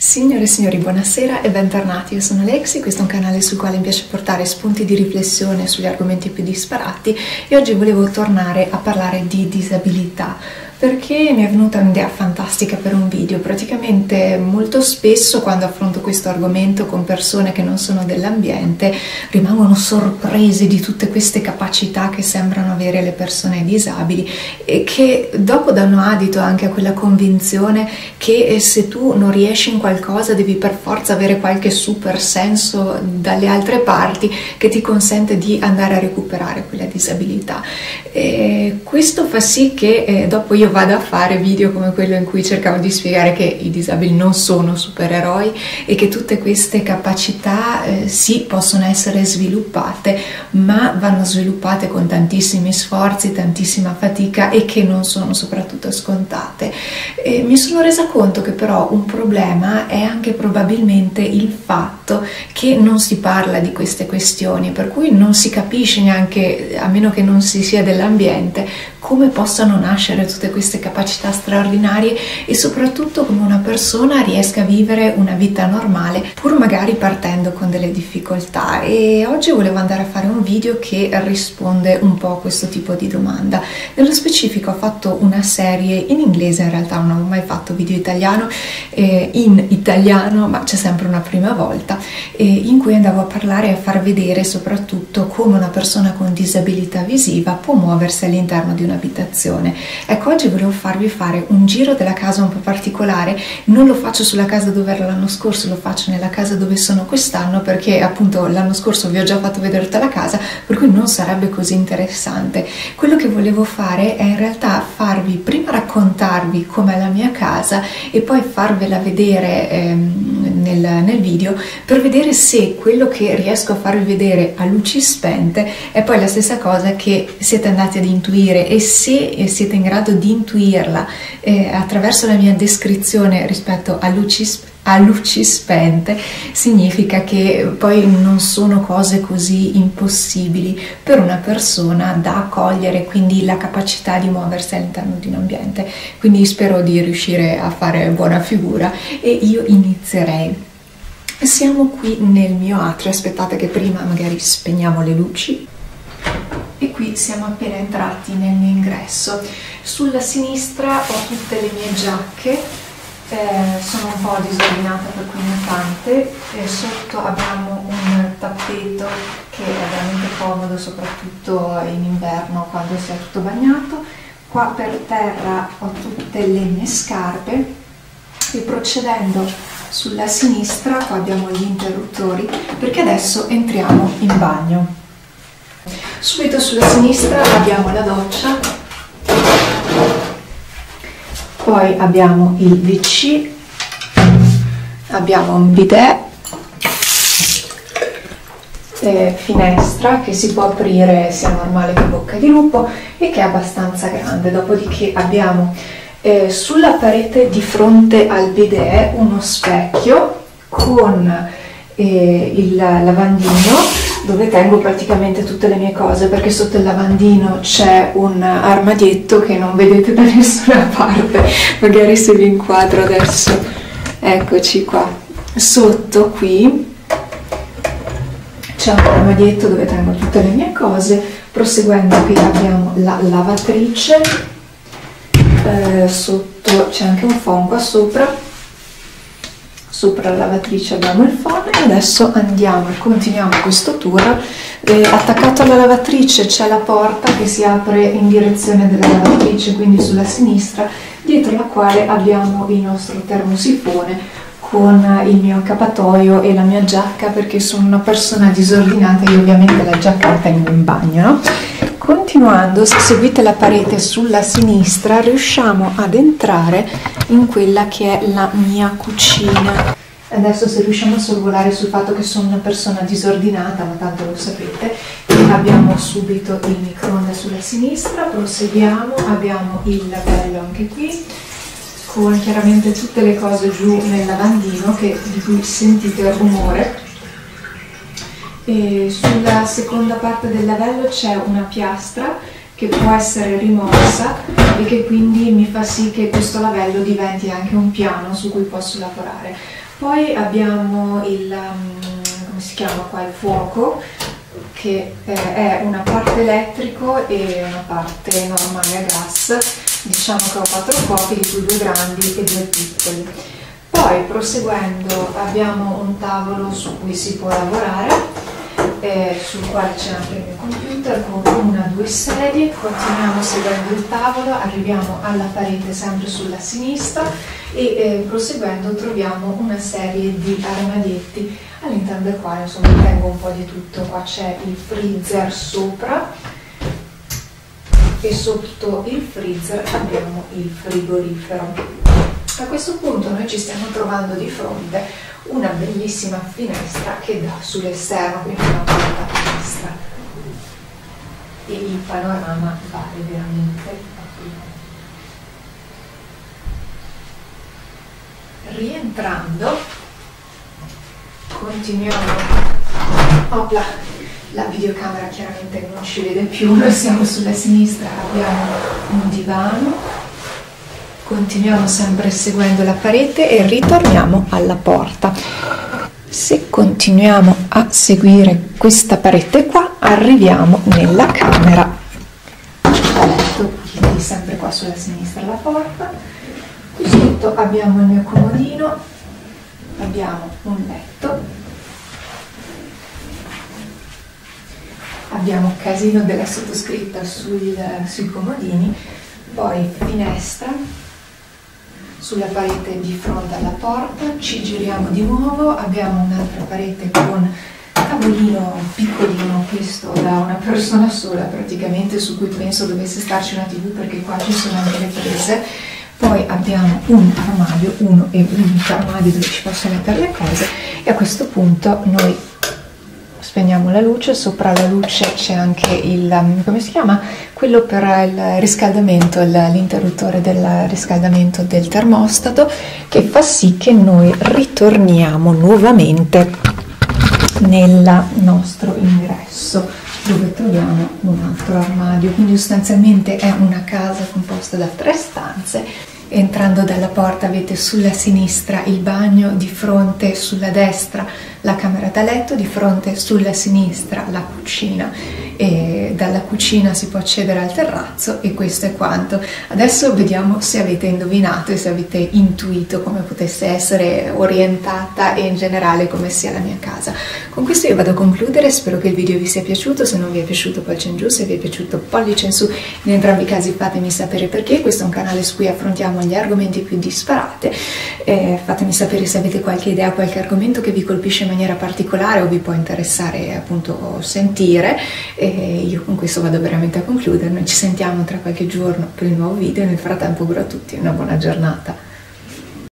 Signore e signori, buonasera e bentornati. Io sono Lexi, questo è un canale sul quale mi piace portare spunti di riflessione sugli argomenti più disparati e oggi volevo tornare a parlare di disabilità perché mi è venuta un'idea fantastica per un video. Praticamente molto spesso quando affronto questo argomento con persone che non sono dell'ambiente rimangono sorprese di tutte queste capacità che sembrano avere le persone disabili e che dopo danno adito anche a quella convinzione che se tu non riesci in qualcosa devi per forza avere qualche super senso dalle altre parti che ti consente di andare a recuperare quella disabilità. E questo fa sì che eh, dopo io vado a fare video come quello in cui cercavo di spiegare che i disabili non sono supereroi e che tutte queste capacità eh, sì possono essere sviluppate, ma vanno sviluppate con tantissimi sforzi, tantissima fatica e che non sono soprattutto scontate. E mi sono resa conto che però un problema è anche probabilmente il fatto che non si parla di queste questioni, per cui non si capisce neanche, a meno che non si sia dell'ambiente, come possano nascere tutte queste capacità straordinarie e soprattutto come una persona riesca a vivere una vita normale pur magari partendo con delle difficoltà. E oggi volevo andare a fare un video che risponde un po' a questo tipo di domanda. Nello specifico ho fatto una serie in inglese in realtà non ho mai fatto video italiano eh, in italiano ma c'è sempre una prima volta eh, in cui andavo a parlare e a far vedere soprattutto come una persona con disabilità visiva può muoversi all'interno di un'abitazione ecco oggi volevo farvi fare un giro della casa un po' particolare, non lo faccio sulla casa dove ero l'anno scorso, lo faccio nella casa dove sono quest'anno perché appunto l'anno scorso vi ho già fatto vedere tutta la casa, per cui non sarebbe così interessante. Quello che volevo fare è in realtà farvi prima raccontarvi com'è la mia casa e poi farvela vedere ehm, nel, nel video per vedere se quello che riesco a farvi vedere a luci spente è poi la stessa cosa che siete andati ad intuire e se siete in grado di intuirla eh, attraverso la mia descrizione rispetto a luci, a luci spente significa che poi non sono cose così impossibili per una persona da accogliere, quindi la capacità di muoversi all'interno di un ambiente. Quindi spero di riuscire a fare buona figura e io inizierei. Siamo qui nel mio atrio, aspettate che prima magari spegniamo le luci e qui siamo appena entrati nel mio ingresso. Sulla sinistra ho tutte le mie giacche, eh, sono un po' disordinata per cui ho tante, e sotto abbiamo un tappeto che è veramente comodo soprattutto in inverno quando si è tutto bagnato, qua per terra ho tutte le mie scarpe e procedendo sulla sinistra qua abbiamo gli interruttori perché adesso entriamo in bagno. Subito sulla sinistra abbiamo la doccia, poi abbiamo il WC, abbiamo un bidet, finestra che si può aprire sia normale che bocca di lupo e che è abbastanza grande. Dopodiché abbiamo eh, sulla parete di fronte al bidet uno specchio con eh, il lavandino dove tengo praticamente tutte le mie cose perché sotto il lavandino c'è un armadietto che non vedete da nessuna parte. Magari se vi inquadro adesso eccoci qua. Sotto qui c'è un armadietto dove tengo tutte le mie cose. Proseguendo qui abbiamo la lavatrice. Eh, sotto c'è anche un phon qua sopra sopra la lavatrice abbiamo il phon e adesso andiamo e continuiamo questo tour eh, attaccato alla lavatrice c'è la porta che si apre in direzione della lavatrice quindi sulla sinistra dietro la quale abbiamo il nostro termosifone con il mio accappatoio e la mia giacca perché sono una persona disordinata e ovviamente la giacca la tengo in bagno no? Continuando se seguite la parete sulla sinistra riusciamo ad entrare in quella che è la mia cucina. Adesso se riusciamo a sorvolare sul fatto che sono una persona disordinata, ma tanto lo sapete, abbiamo subito il microonde sulla sinistra, proseguiamo, abbiamo il lavello anche qui, con chiaramente tutte le cose giù nel lavandino che, di cui sentite il rumore. E sulla seconda parte del lavello c'è una piastra che può essere rimossa e che quindi mi fa sì che questo lavello diventi anche un piano su cui posso lavorare. Poi abbiamo il, um, come si chiama qua, il fuoco, che eh, è una parte elettrico e una parte normale a gas. Diciamo che ho quattro fuochi, di cui due grandi e due piccoli. Poi proseguendo abbiamo un tavolo su cui si può lavorare eh, sul quale c'è anche il mio computer con una due sedie, continuiamo seguendo il tavolo, arriviamo alla parete sempre sulla sinistra e eh, proseguendo troviamo una serie di armadietti all'interno del quale insomma tengo un po' di tutto, qua c'è il freezer sopra e sotto il freezer abbiamo il frigorifero. A questo punto noi ci stiamo trovando di fronte una bellissima finestra che dà sull'esterno, quindi una porta finestra. E il panorama vale veramente la pena. Rientrando, continuiamo. Opla, la videocamera chiaramente non ci vede più, noi siamo sulla sinistra, abbiamo un divano Continuiamo sempre seguendo la parete e ritorniamo alla porta. Se continuiamo a seguire questa parete qua, arriviamo nella camera. Quindi sempre qua sulla sinistra la porta. Qui sotto abbiamo il mio comodino, abbiamo un letto, abbiamo casino della sottoscritta sui, sui comodini, poi finestra sulla parete di fronte alla porta, ci giriamo di nuovo, abbiamo un'altra parete con tavolino piccolino, questo da una persona sola praticamente, su cui penso dovesse starci una tv perché qua ci sono anche le prese. Poi abbiamo un armadio, uno e un armadio dove ci posso mettere le cose e a questo punto noi spegniamo la luce, sopra la luce c'è anche il, um, come si chiama? Quello per il riscaldamento, l'interruttore del riscaldamento del termostato che fa sì che noi ritorniamo nuovamente nel nostro ingresso dove troviamo un altro armadio, quindi sostanzialmente è una casa composta da tre stanze Entrando dalla porta avete sulla sinistra il bagno, di fronte sulla destra la camera da letto, di fronte sulla sinistra la cucina e dalla cucina si può accedere al terrazzo e questo è quanto. Adesso vediamo se avete indovinato e se avete intuito come potesse essere orientata e in generale come sia la mia casa. Con questo io vado a concludere, spero che il video vi sia piaciuto, se non vi è piaciuto pollice in giù, se vi è piaciuto pollice in su, in entrambi i casi fatemi sapere perché, questo è un canale su cui affrontiamo gli argomenti più disparati, eh, fatemi sapere se avete qualche idea, qualche argomento che vi colpisce in maniera particolare o vi può interessare appunto sentire. Eh, io con questo vado veramente a concludere, noi ci sentiamo tra qualche giorno per il nuovo video, nel frattempo auguro a tutti una buona giornata.